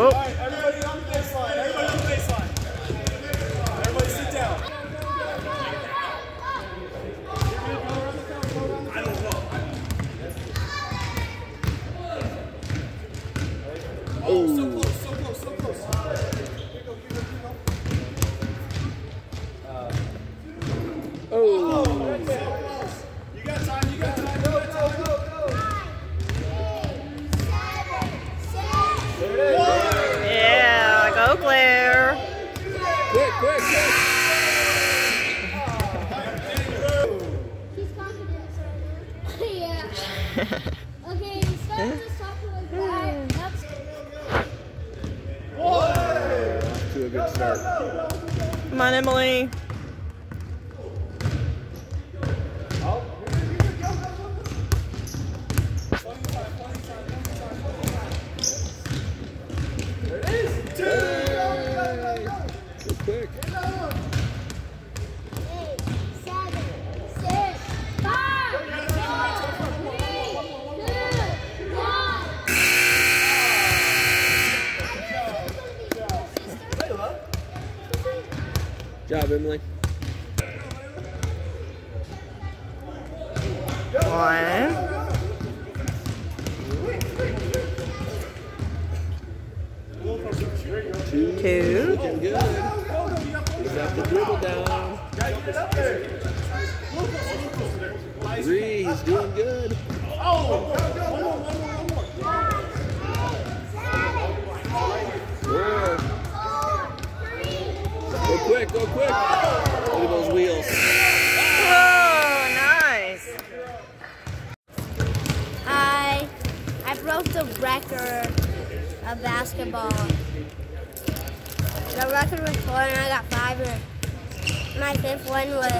Oh. Everybody on the baseline. Everybody on the baseline. Everybody sit down. I don't know. Oh, so close, so close, so close. Okay, start with the soccer like that. That's Off to a good start. Come on, Emily. Job, Emily. One. Two. Two. Looking good. He's got the dribble down. Three. He's doing good. Four. I broke the record of basketball. The record was four and I got five. And my fifth one was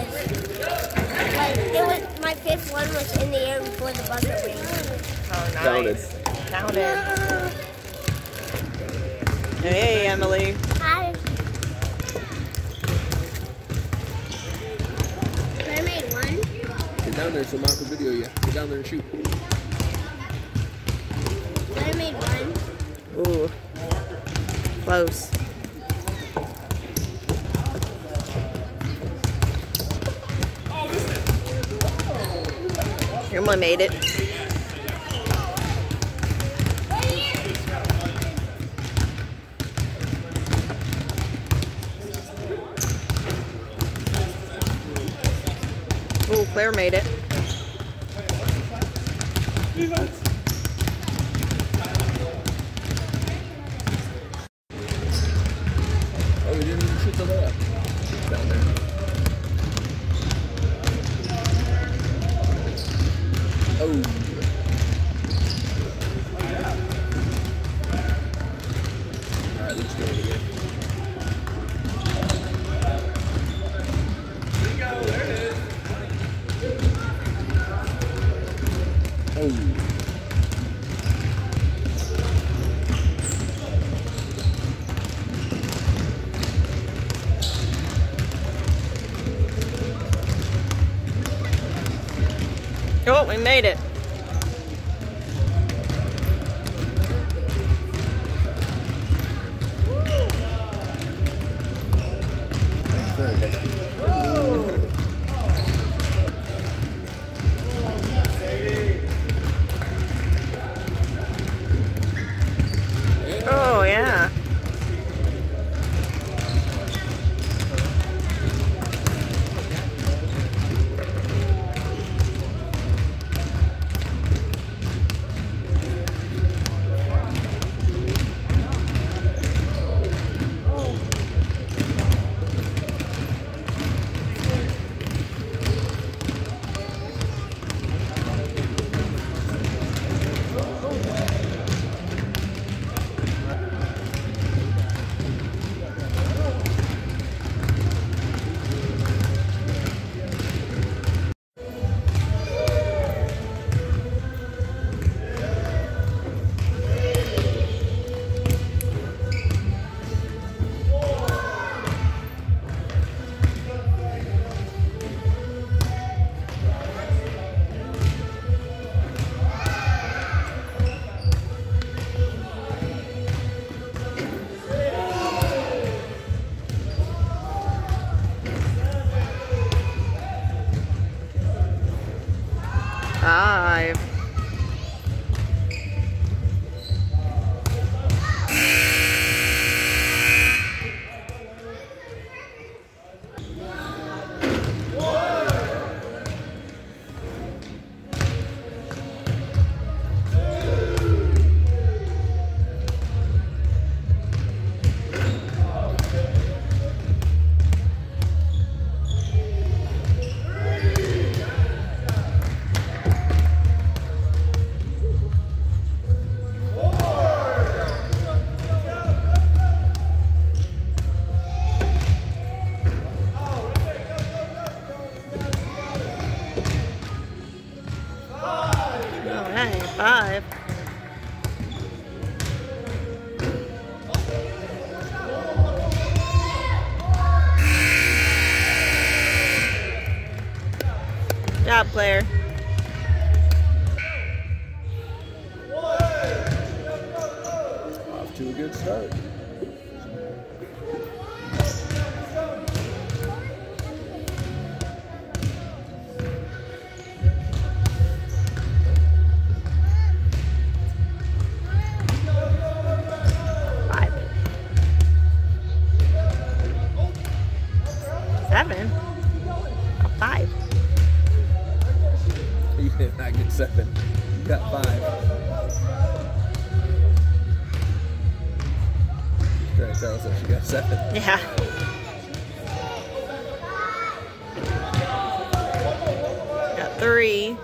like it was my fifth one was in the air before the buzzer rang. Oh, nice. Counted. Counted. Hey, Emily. I I made one. Get down there so Mom can video you. Get down there and shoot. Made one. Ooh. Close. Emily made it. Ooh, Claire made it. We didn't even shoot the layup. Down there. Made it. Five. Good job, player. Off to a good start. Seven. Five. You did not get seven. You got five. Trying to tell us that she got seven. Yeah. Got three.